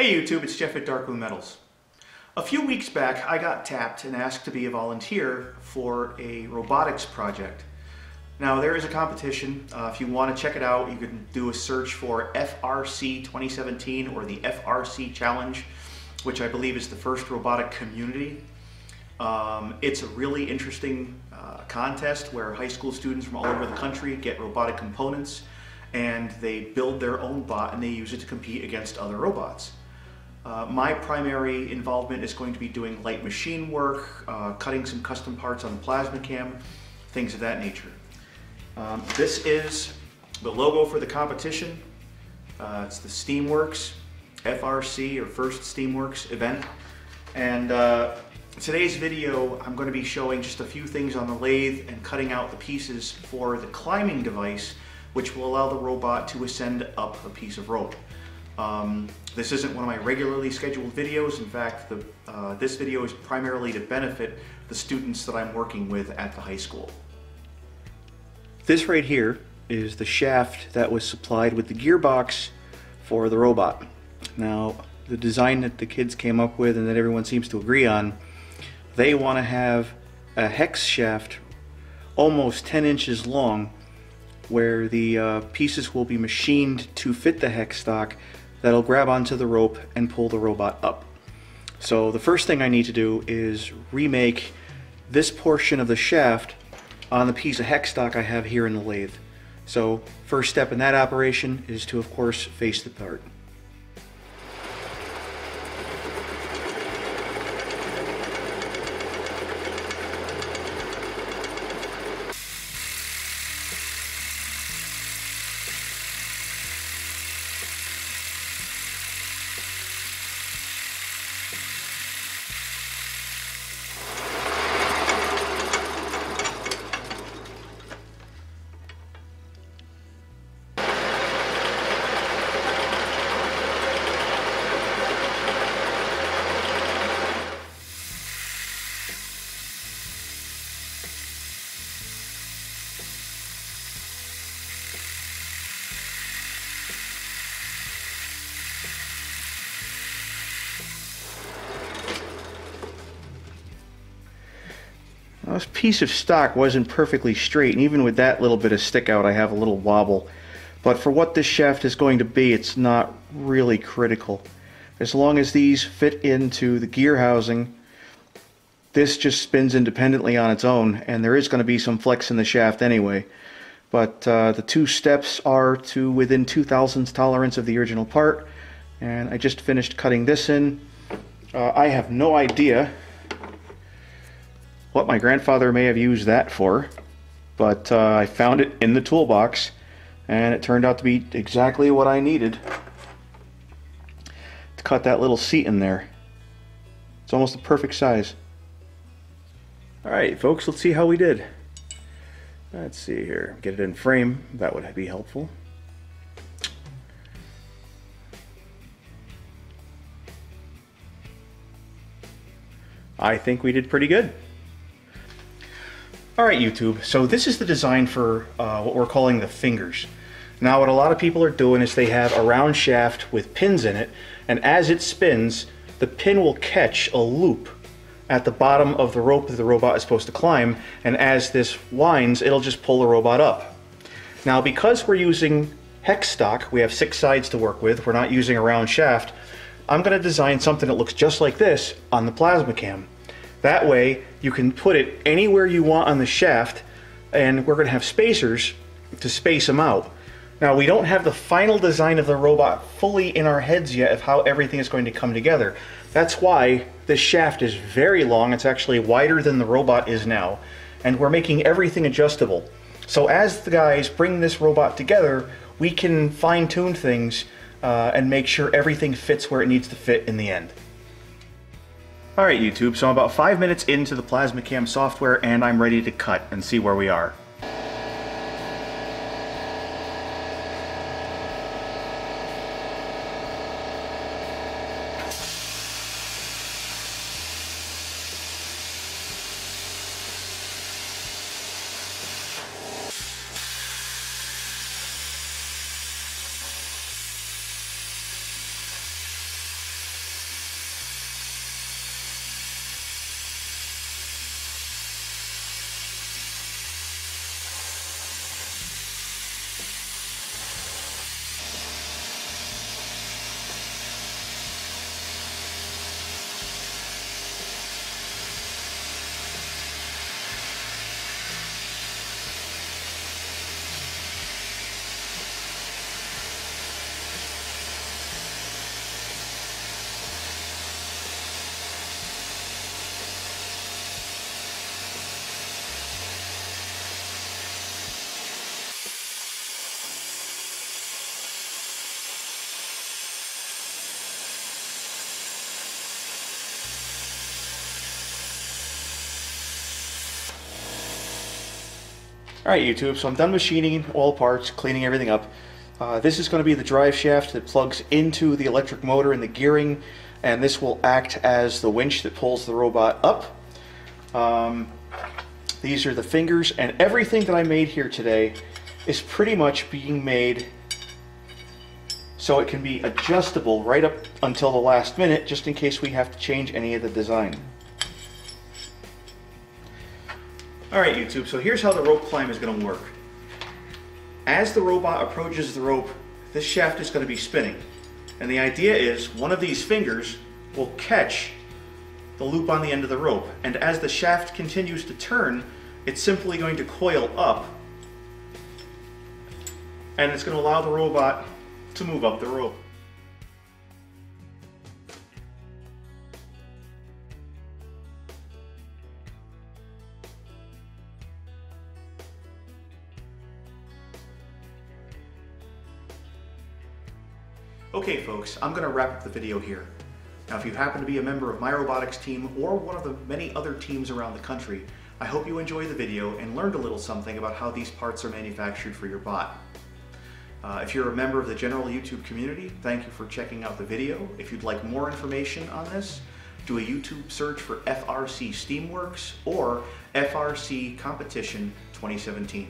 Hey YouTube, it's Jeff at Darkmoon Metals. A few weeks back, I got tapped and asked to be a volunteer for a robotics project. Now, there is a competition. Uh, if you want to check it out, you can do a search for FRC 2017 or the FRC Challenge, which I believe is the first robotic community. Um, it's a really interesting uh, contest where high school students from all over the country get robotic components and they build their own bot and they use it to compete against other robots. Uh, my primary involvement is going to be doing light machine work, uh, cutting some custom parts on the PlasmaCAM, things of that nature. Um, this is the logo for the competition. Uh, it's the Steamworks FRC or First Steamworks event. And uh, today's video, I'm going to be showing just a few things on the lathe and cutting out the pieces for the climbing device, which will allow the robot to ascend up a piece of rope. Um, this isn't one of my regularly scheduled videos. In fact, the, uh, this video is primarily to benefit the students that I'm working with at the high school. This right here is the shaft that was supplied with the gearbox for the robot. Now, the design that the kids came up with and that everyone seems to agree on, they want to have a hex shaft almost 10 inches long where the uh, pieces will be machined to fit the hex stock that'll grab onto the rope and pull the robot up. So the first thing I need to do is remake this portion of the shaft on the piece of hex stock I have here in the lathe. So first step in that operation is to of course face the part. This piece of stock wasn't perfectly straight, and even with that little bit of stick out, I have a little wobble. But for what this shaft is going to be, it's not really critical. As long as these fit into the gear housing, this just spins independently on its own, and there is going to be some flex in the shaft anyway. But uh, the two steps are to within two thousandths tolerance of the original part, and I just finished cutting this in. Uh, I have no idea what my grandfather may have used that for, but uh, I found it in the toolbox and it turned out to be exactly what I needed to cut that little seat in there. It's almost the perfect size. Alright folks, let's see how we did. Let's see here, get it in frame, that would be helpful. I think we did pretty good. All right, YouTube, so this is the design for uh, what we're calling the fingers. Now what a lot of people are doing is they have a round shaft with pins in it, and as it spins, the pin will catch a loop at the bottom of the rope that the robot is supposed to climb, and as this winds, it'll just pull the robot up. Now because we're using hex stock, we have six sides to work with, we're not using a round shaft, I'm going to design something that looks just like this on the Plasmacam. That way you can put it anywhere you want on the shaft and we're going to have spacers to space them out. Now we don't have the final design of the robot fully in our heads yet of how everything is going to come together. That's why this shaft is very long. It's actually wider than the robot is now. And we're making everything adjustable. So as the guys bring this robot together, we can fine tune things uh, and make sure everything fits where it needs to fit in the end. Alright YouTube, so I'm about five minutes into the Plasmacam software and I'm ready to cut and see where we are. All right, YouTube, so I'm done machining all parts, cleaning everything up. Uh, this is going to be the drive shaft that plugs into the electric motor and the gearing, and this will act as the winch that pulls the robot up. Um, these are the fingers, and everything that I made here today is pretty much being made so it can be adjustable right up until the last minute, just in case we have to change any of the design. Alright YouTube, so here's how the rope climb is going to work. As the robot approaches the rope, this shaft is going to be spinning. And the idea is one of these fingers will catch the loop on the end of the rope. And as the shaft continues to turn, it's simply going to coil up and it's going to allow the robot to move up the rope. Okay folks, I'm going to wrap up the video here. Now if you happen to be a member of my robotics team or one of the many other teams around the country, I hope you enjoyed the video and learned a little something about how these parts are manufactured for your bot. Uh, if you're a member of the general YouTube community, thank you for checking out the video. If you'd like more information on this, do a YouTube search for FRC Steamworks or FRC Competition 2017.